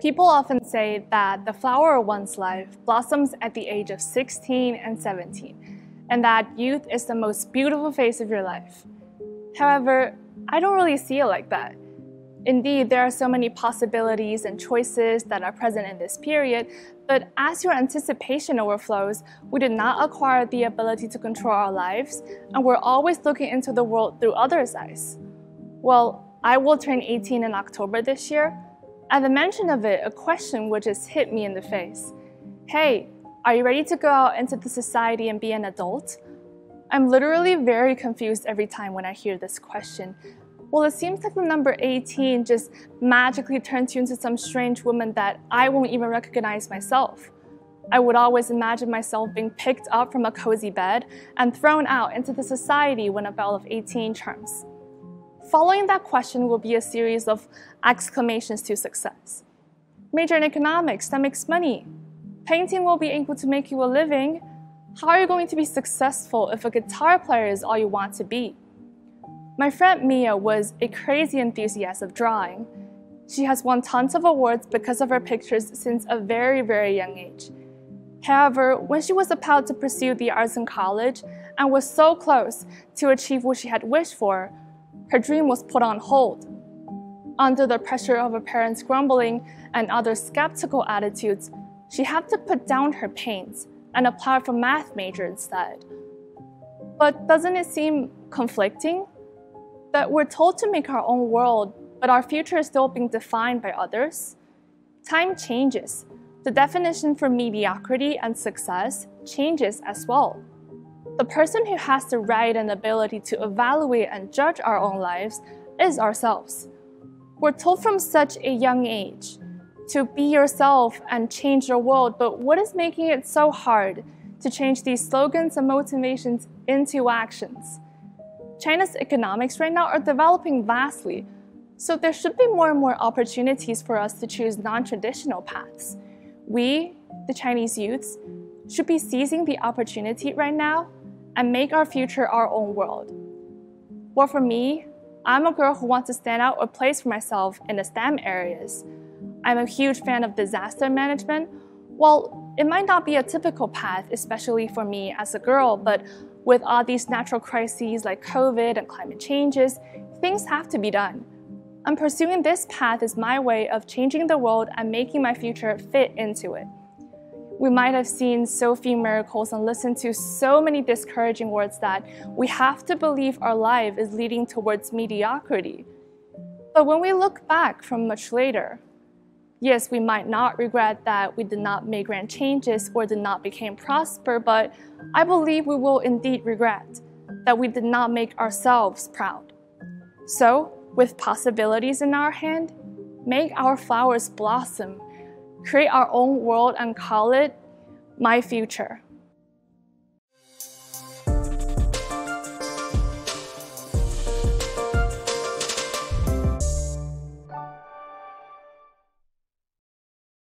People often say that the flower of one's life blossoms at the age of 16 and 17, and that youth is the most beautiful phase of your life. However, I don't really see it like that. Indeed, there are so many possibilities and choices that are present in this period, but as your anticipation overflows, we do not acquire the ability to control our lives, and we're always looking into the world through others' eyes. Well, I will turn 18 in October this year, at the mention of it, a question would just hit me in the face. Hey, are you ready to go out into the society and be an adult? I'm literally very confused every time when I hear this question. Well, it seems like the number 18 just magically turns you into some strange woman that I won't even recognize myself. I would always imagine myself being picked up from a cozy bed and thrown out into the society when a bell of 18 chimes. Following that question will be a series of exclamations to success. Major in economics, that makes money. Painting will be able to make you a living. How are you going to be successful if a guitar player is all you want to be? My friend Mia was a crazy enthusiast of drawing. She has won tons of awards because of her pictures since a very, very young age. However, when she was about to pursue the arts in college and was so close to achieve what she had wished for, her dream was put on hold. Under the pressure of her parents' grumbling and other skeptical attitudes, she had to put down her pains and apply for math major instead. But doesn't it seem conflicting? That we're told to make our own world, but our future is still being defined by others? Time changes. The definition for mediocrity and success changes as well. The person who has the right and ability to evaluate and judge our own lives is ourselves. We're told from such a young age to be yourself and change your world, but what is making it so hard to change these slogans and motivations into actions? China's economics right now are developing vastly, so there should be more and more opportunities for us to choose non traditional paths. We, the Chinese youths, should be seizing the opportunity right now and make our future our own world. Well, for me, I'm a girl who wants to stand out a place for myself in the STEM areas. I'm a huge fan of disaster management. Well, it might not be a typical path, especially for me as a girl, but with all these natural crises like COVID and climate changes, things have to be done. And pursuing this path is my way of changing the world and making my future fit into it we might have seen so few miracles and listened to so many discouraging words that we have to believe our life is leading towards mediocrity. But when we look back from much later, yes, we might not regret that we did not make grand changes or did not become prosper, but I believe we will indeed regret that we did not make ourselves proud. So, with possibilities in our hand, make our flowers blossom create our own world and call it my future.